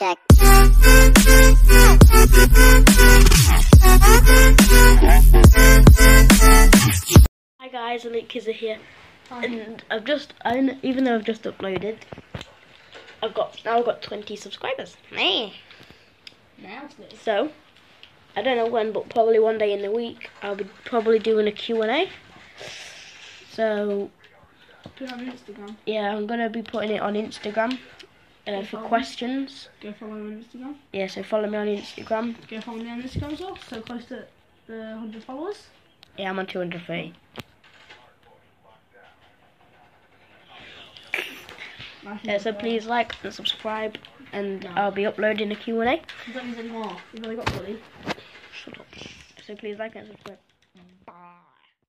check. Hi guys, Elite Kizer here, and I've just, I, even though I've just uploaded, I've got now I've got 20 subscribers. Hey. Now. So, I don't know when, but probably one day in the week, I'll be probably doing a Q&A. So, Do you have Instagram? yeah, I'm gonna be putting it on Instagram uh, for questions. Go follow me on Instagram. Yeah, so follow me on Instagram. Go follow me on Instagram as well. So close to the 100 followers. Yeah, I'm on 230. Nice Yeah, so please like and subscribe, and I'll be uploading a Q&A. You don't need any more. You've only got 20. Shut up. So please like and subscribe.